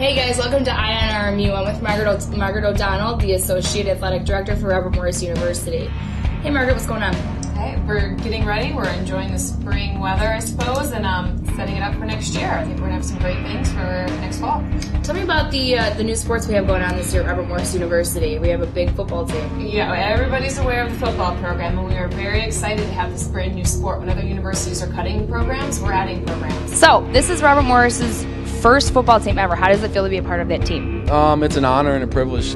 Hey guys, welcome to EyeOnRMU. I'm with Margaret, o- Margaret O'Donnell, the Associate Athletic Director for Robert Morris University. Hey Margaret, what's going on? Hey, we're getting ready. We're enjoying the spring weather, I suppose, and um, setting it up for next year. I think we're gonna have some great things for next fall. Tell me about the uh, the new sports we have going on this year at Robert Morris University. We have a big football team. Yeah, everybody's aware of the football program, and we are very excited to have this brand new sport. When other universities are cutting programs, we're adding programs. So, this is Robert Morris's first football team ever. How does it feel to be a part of that team? Um, it's an honor and a privilege.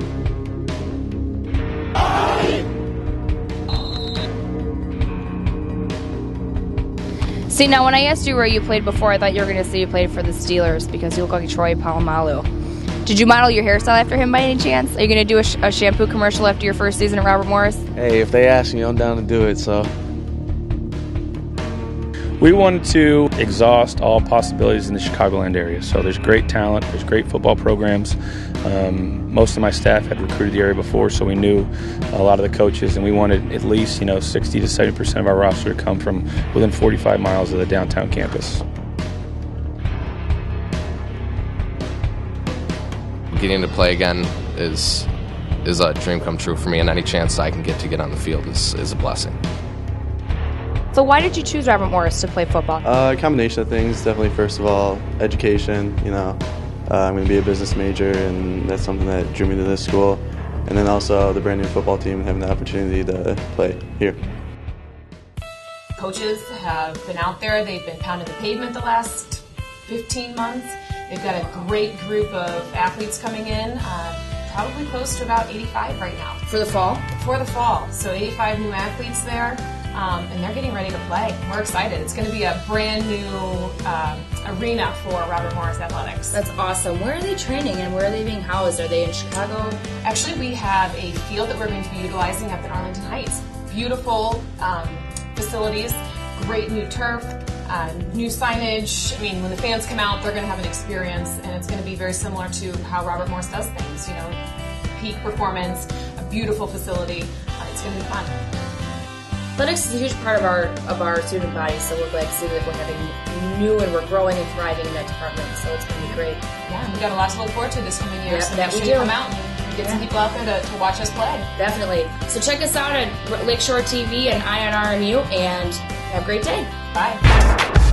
See, now when I asked you where you played before, I thought you were going to say you played for the Steelers because you look like Troy Polamalu. Did you model your hairstyle after him by any chance? Are you going to do a, sh- a shampoo commercial after your first season at Robert Morris? Hey, if they ask me, I'm down to do it. So we wanted to exhaust all possibilities in the Chicagoland area. So there's great talent, there's great football programs. Um, most of my staff had recruited the area before, so we knew a lot of the coaches, and we wanted at least you know 60 to 70 percent of our roster to come from within 45 miles of the downtown campus. getting to play again is is a dream come true for me, and any chance I can get to get on the field is, is a blessing. So, why did you choose Robert Morris to play football? Uh, a combination of things. Definitely, first of all, education. You know, uh, I'm going to be a business major, and that's something that drew me to this school. And then also the brand new football team having the opportunity to play here. Coaches have been out there. They've been pounding the pavement the last 15 months. They've got a great group of athletes coming in. Uh, probably close to about 85 right now. For the fall? for the fall. So 85 new athletes there, um, and they're getting ready to play. We're excited. It's going to be a brand new um, arena for Robert Morris Athletics. That's awesome. Where are they training and where are they being housed? Are they in Chicago? Actually, we have a field that we're going to be utilizing up in Arlington Heights. Beautiful um, facilities, great new turf. Uh, new signage. I mean, when the fans come out, they're going to have an experience, and it's going to be very similar to how Robert Morris does things. You know, peak performance, a beautiful facility. Uh, it's going to be fun. Athletics is a huge part of our of our student body, so we're glad to see that we're having new and we're growing and thriving in that department. So it's going to be great. Yeah, we've got a lot to look forward to this coming year. Yeah, so that we do. come out and get some people out there to, to watch us play. Definitely. So check us out at Lakeshore TV and EyeOnRMU and have a great day. Bye.